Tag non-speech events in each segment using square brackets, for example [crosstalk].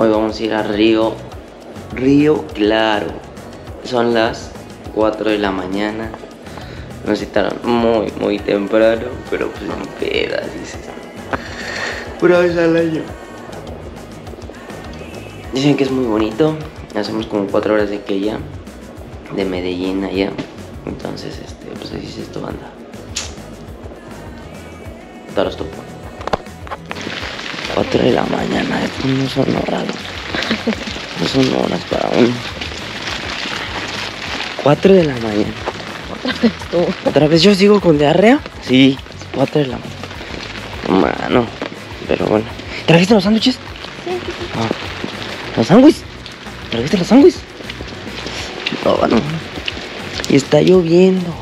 Hoy vamos a ir a Río, Río Claro. Son las 4 de la mañana. Nos citaron muy, muy temprano, pero pues en pedas, dices. Pura vez al año. Dicen que es muy bonito. Hacemos como 4 horas de que ya. De Medellín allá. Entonces, este, pues así es esto, banda. Taros topo. 4 de la mañana, estos no son horas. No son horas para uno. 4 de la mañana. Tú. ¿Otra vez yo sigo con diarrea? Sí, 4 de la mañana. Mano, pero bueno. ¿Trajiste los sándwiches? Sí, Ah, ¿Los sándwiches? ¿Trajiste los sándwiches? No, bueno. Y está lloviendo.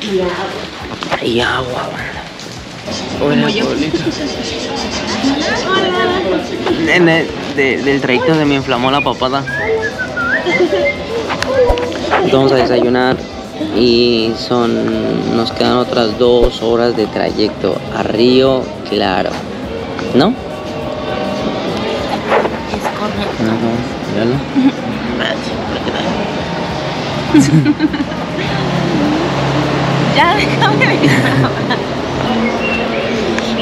Y agua. Y agua, banda. Hola, Paulita. Nene, de- del trayecto se me inflamó la papada. Vamos a desayunar y son nos quedan otras dos horas de trayecto a Río Claro, ¿no? Es correcto. Ajá, míralo. [laughs] Ya déjame [laughs]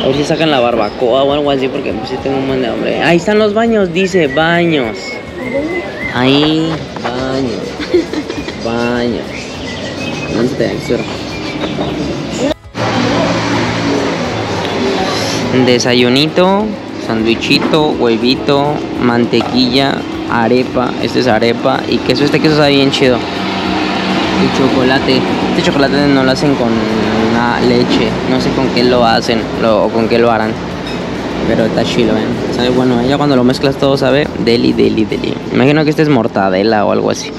ver si sacan la barbacoa o algo así porque pues sí tengo un buen de hambre. Ahí están los baños, dice baños. Ahí, baños. [laughs] Baños. ¿Dónde? Desayunito, sandwichito, huevito, mantequilla, arepa. Este es arepa y queso. Este queso está bien chido. Y chocolate. Este chocolate no lo hacen con una leche. No sé con qué lo hacen lo- o con qué lo harán. Pero está chido, ¿eh? Sabe bueno. Ya cuando lo mezclas todo sabe deli, deli, deli. Imagino que este es mortadela o algo así.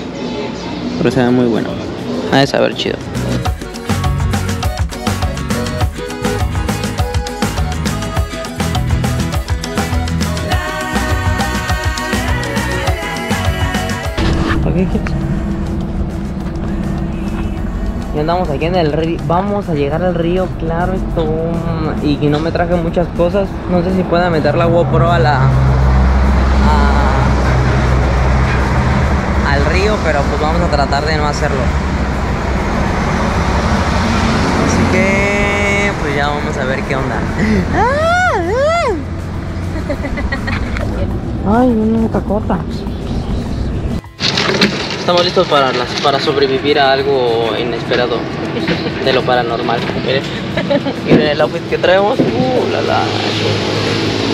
Pero sabe muy bueno. Ha de saber chido. ¿Para qué? Ya andamos aquí en el río. Vamos a llegar al río, claro, esto. Y que no me traje muchas cosas. No sé si pueda meter la GoPro a la. a- al río, pero pues vamos a tratar de no hacerlo. Así que. Pues ya vamos a ver qué onda. [laughs] Ay, una cacota. Estamos listos para, las, para sobrevivir a algo inesperado de lo paranormal. Miren, miren el outfit que traemos. Uh, la, la.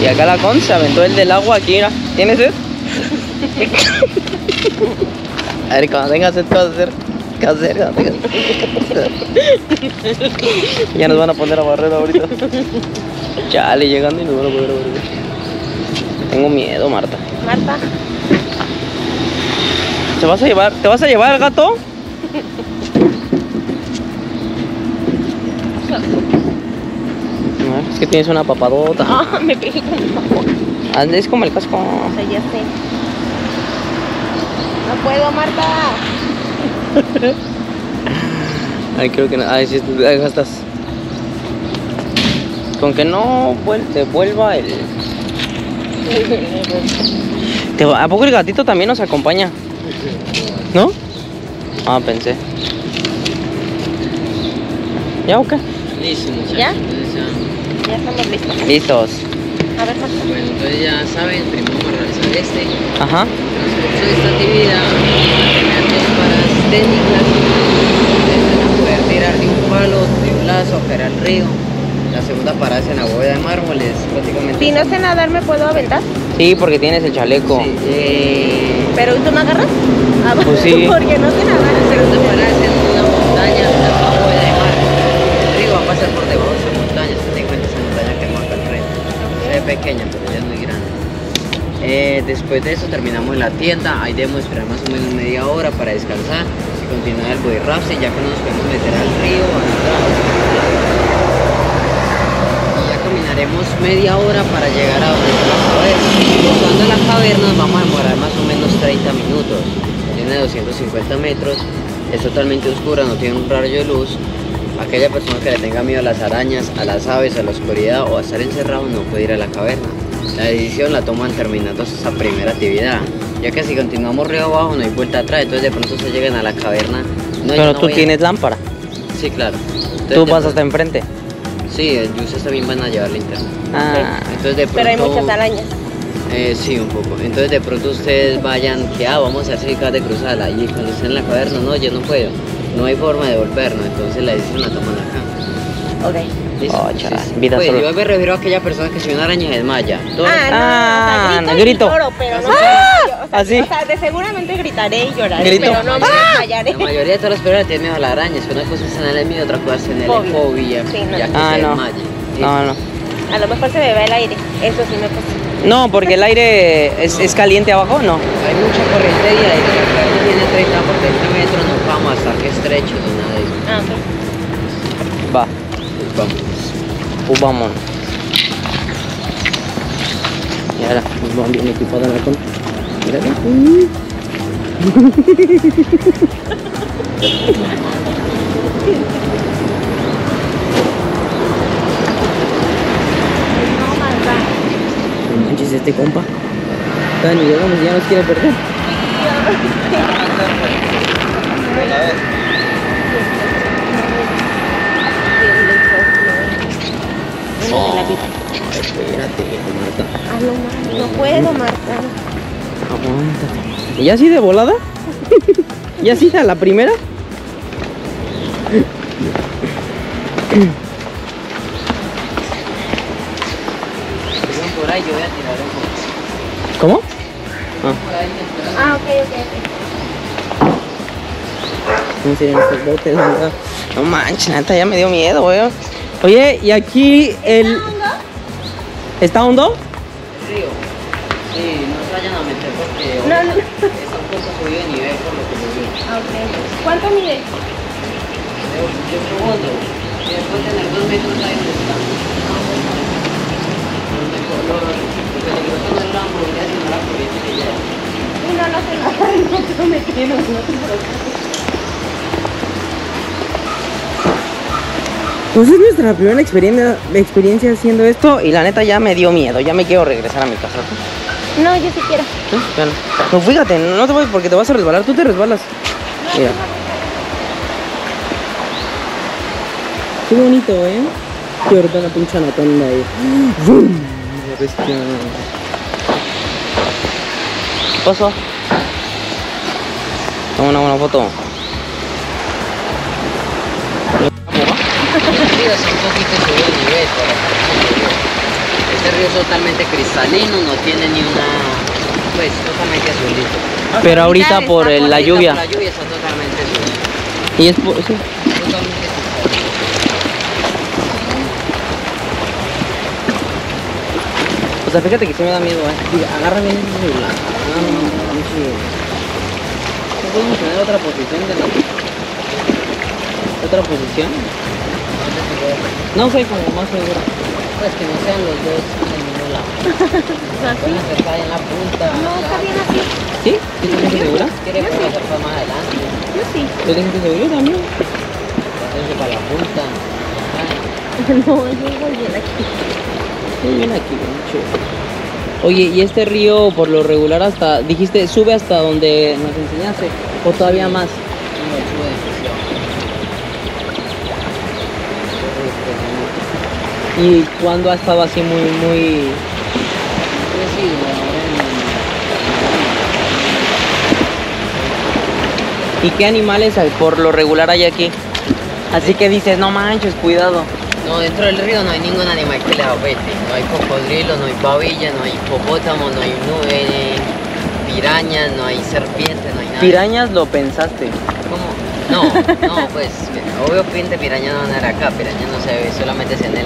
Y acá la con se aventó el del agua aquí, mira. ¿Tienes sed? [laughs] A ver, cuando tengas sed, ¿qué vas a hacer? ¿Qué vas a hacer? [laughs] Ya nos van a poner a barrer ahorita. Chale, llegando y nos van a poner a barrer. Tengo miedo, Marta. Marta. ¿Te vas a llevar, ¿te vas a llevar al gato? No, es que tienes una papadota. Ah, [laughs] me pegué con el. Ah, Es como el casco. O sea, ya sé. No puedo, Marta. [laughs] Ay, creo que no. Ay, sí, ahí gastas. Con que no te vuelva el. [laughs] ¿Te va- ¿A poco el gatito también nos acompaña? ¿No? Ah, pensé. ¿Ya o qué? Listo, muchachos. ¿Ya? Ya- Ya estamos listos. Listos. A ver, Marta. Bueno, entonces ya saben, primero vamos a realizar este Ajá. transcurso de esta actividad. Las paradas técnicas. Poder tirar de un palo, de un lazo, a al río. La segunda parada es en la bóveda de mármoles, prácticamente. Si no sé nadar, ¿me puedo aventar? Sí, porque tienes el chaleco. Sí, eh, ¿Pero tú me agarras? Ah, Pues sí. [laughs] Porque no sé nadar. la segunda parada es en una montaña, la bóveda de mármoles. El río va a pasar por debajo de esa montaña, prácticamente esa montaña que marca el río. Se ve pequeña, pero ya es muy grande. Eh, después de eso terminamos en la tienda, ahí debemos esperar más o menos media hora para descansar y continuar el body rafting ya que no nos podemos meter al río, a caminaremos media hora para llegar a donde está la caverna. Cruzando la caverna vamos a demorar más o menos 30 minutos. Tiene 250 metros, es totalmente oscura, no tiene un rayo de luz. Aquella persona que le tenga miedo a las arañas, a las aves, a la oscuridad o a estar encerrado no puede ir a la caverna. La decisión la toman terminando esa primera actividad. Ya que si continuamos río abajo no hay vuelta atrás, entonces de pronto se llegan a la caverna. No, Pero no tú a- tienes lámpara. Sí, claro. Entonces, Tú vas hasta enfrente. Sí, eh, ustedes también van a llevar linterna. Ah, Entonces de pronto... Pero hay muchas arañas. Eh, sí, un poco. Entonces de pronto ustedes vayan, que ah, vamos a hacer si capaz de cruzarla. Y cuando estén en la caverna, no, yo no puedo. No hay forma de volvernos, entonces la decisión la toman acá. Ok. Oh, chaval, vida pues, solo. yo me refiero a aquella persona que si una araña se desmaya. Todo- Ah, no, Ah, o sea, no, grito, grito. y lloro, pero no. ¡Ah! o sea, Así. O sea, de seguramente gritaré y lloraré, Grito. pero no me La desmayaré. mayoría de todas las personas tienen miedo a la araña. Es una cosa es tenerle miedo, otra cosa es tenerle Fobia. fobia. Sí, no. Ya que Ah, se no. desmaye. no, no. A lo mejor se me va el aire. Eso sí me pasa. No, porque el aire es, es caliente abajo, ¿no? Hay mucha corriente y la caverna tiene 30 por 30 metros, no vamos a estar que estrecho ni nada de eso. Ah, ok. Va, vamos. pues vamos. Y ahora nos vamos bien equipados en la con. Mírate. No, manches este compa. Dani, llegamos y ya nos quiere perder. De la vida. Espérate, Marta. Ah, no, ma, no puedo, Marta. Aguanta. ¿Y así de volada? ¿Y así a la primera? Sigan por ahí, yo voy a tirar un poco. ¿Cómo? Ah, ok, ok, ok. No manches, neta, ya me dio miedo, güey. Oye, y aquí el... ¿Está hondo? Río. Sí, no se vayan a meter porque No, no. de nivel por lo que vi. Ah. ¿Cuánto mide? Después de tener dos metros ahí donde está. Pues es nuestra primera experiencia, experiencia haciendo esto y la neta ya me dio miedo, ya me quiero regresar a mi casa. No, yo sí quiero. ¿Sí? Ya no. No, fíjate, no, te voy porque te vas a resbalar, tú te resbalas. Mira. Qué bonito, ¿eh? Qué ahorita una pinche anaconda ahí. ¡Bum! La bestia. ¿Qué pasó? Toma una buena foto. Nivel por. Este río es totalmente cristalino, no tiene ni una. Pues totalmente azulito. Pero ahorita está por el- la lluvia. por La lluvia está totalmente subido. Y es por... sí. Totalmente cristalino. O sea, fíjate que sí me da miedo, ¿eh? Agarra bien ese celular. No, no, no. ¿No podemos tener otra posición de la... ¿Otra posición? No sé, como más segura. Pues que no sean los dos en ningún lado. Pueden acercar ahí en la punta. No, está bien así. ¿Sí? ¿Sí te sientes segura? Quiere que acercar más adelante. Yo sí. ¿Tú te sientes seguro también? Entonces para la punta. [laughs] No, yo voy bien aquí. Sí, bien aquí, mucho. Oye, ¿y este río por lo regular hasta, dijiste, sube hasta donde nos enseñaste? ¿O todavía más? No, sube de presión. ¿Y cuándo ha estado así muy, muy... ¿Y qué animales hay por lo regular hay aquí? Así que dices, no manches, cuidado. No, dentro del río no hay ningún animal que le apete. No hay cocodrilo, no hay babilla, no hay hipopótamo, no hay nube, pirañas, no hay serpientes, no hay nada. Pirañas lo pensaste. ¿Cómo? No, no, pues obviamente piraña no van a acá, piraña no se ve, solamente es en el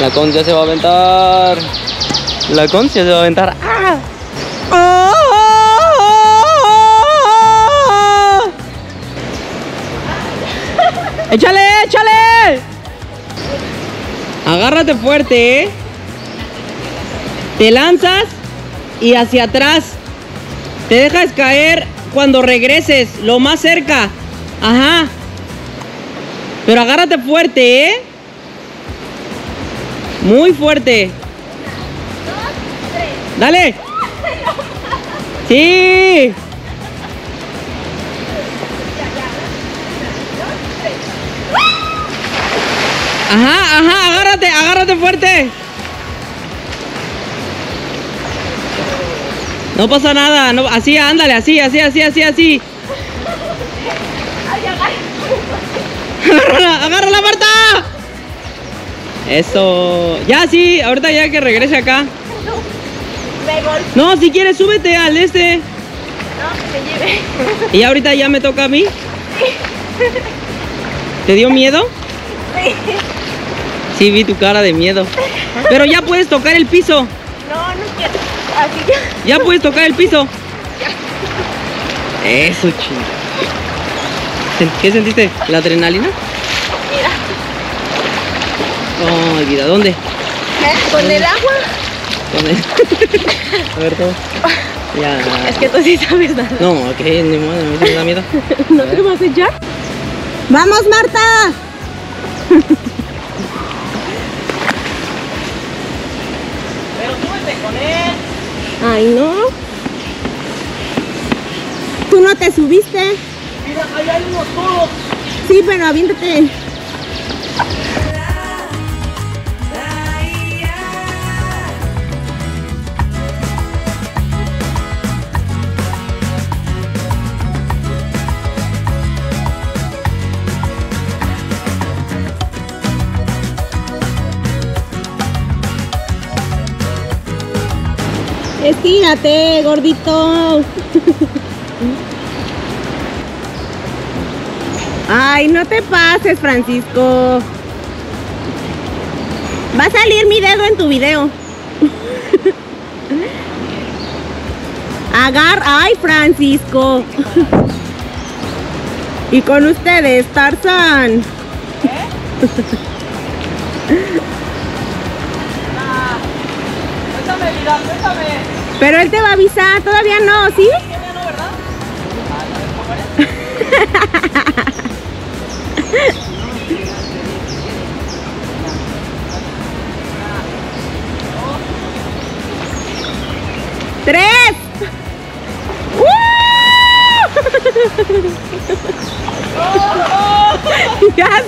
La Concia se va a aventar. La Concia se va a aventar. ¡Ah! ¡Ah! ¡Échale, échale! Agárrate fuerte, ¿eh? Te lanzas y hacia atrás. Te dejas caer cuando regreses, lo más cerca. Ajá. Pero agárrate fuerte, ¿eh? Muy fuerte. Dale. Sí. Ajá, ajá, agárrate, agárrate fuerte. No pasa nada, no, así, ándale, así, así, así, así, así. [laughs] Agárrala, agárrala, Marta. Eso. Ya, sí, ahorita ya que regrese acá. No, si quieres, súbete al este. No, que me lleve. Y ahorita ya me toca a mí. ¿Te dio miedo? Sí, vi tu cara de miedo. Pero ya puedes tocar el piso. No, no quiero. Así ya. Ya puedes tocar el piso. Eso, chido. ¿Qué sentiste? ¿La adrenalina? Mira. Ay, vida, ¿dónde? ¿Eh? Con el agua. ¿Dónde? [laughs] A ver, todo. Ya. Es que tú sí sabes nada. No, ok, ni modo, a mí me da miedo. [laughs] ¿No te vas a echar? ¡Vamos, Marta! Pero súbete con él. Ay, no. Tú no te subiste. Mira, allá hay unos todos. Sí, pero aviéntate. Estírate, gordito. Ay, no te pases, Francisco. Va a salir mi dedo en tu video. Agar, ay, Francisco. Y con ustedes, Tarzán. Cuéntame, vida, cuéntame. Pero él te va a avisar, todavía no, ¿sí? ¿Todavía no, verdad? ¡Tres! ¡Uh! [laughs] ya.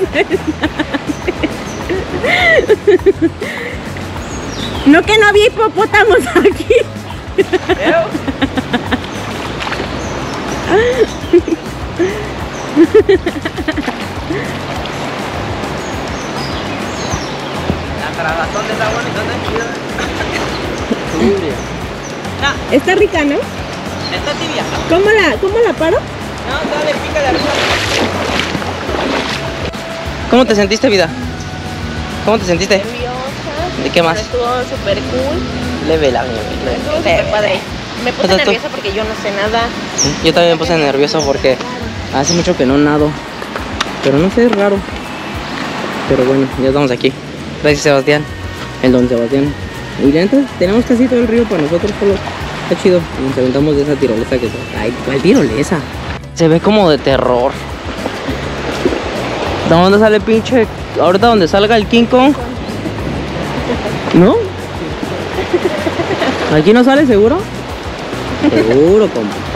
No que no había hipopótamos aquí. La tragazón de está bonita, ¿dónde? Está rica, ¿no? Está tibia. ¿Cómo la, cómo la paro? No, dale, pica de arriba. ¿Cómo te sentiste, vida? ¿Cómo te sentiste? Nerviosa. ¿De qué más? Estuvo súper cool. Padre. Me puse O sea, tú- nerviosa porque yo no sé nada. Yo también me puse nervioso porque hace mucho que no nado. Pero no sé, es raro. Pero bueno, ya estamos aquí. Gracias, Sebastián. El don Sebastián. Y la neta, tenemos casi todo el río para nosotros, solo. Está chido. Nos aventamos de esa tirolesa que se. Ay, ¿cuál tirolesa? Se ve como de terror. ¿De dónde sale pinche? Ahorita donde salga el King Kong. ¿No? ¿Aquí no sale seguro? Seguro, compa.